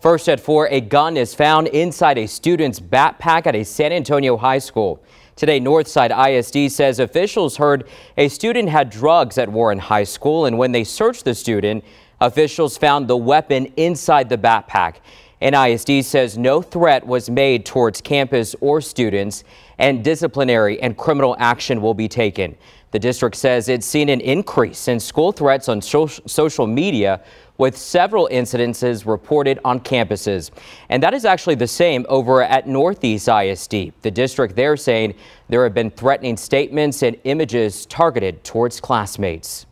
First at 4, a gun is found inside a student's backpack at a San Antonio high school. Today, Northside ISD says officials heard a student had drugs at Warren High School, and when they searched the student, officials found the weapon inside the backpack. NISD says no threat was made towards campus or students, and disciplinary and criminal action will be taken. The district says it's seen an increase in school threats on social media with several incidences reported on campuses. And that is actually the same over at Northeast ISD. The district there saying there have been threatening statements and images targeted towards classmates.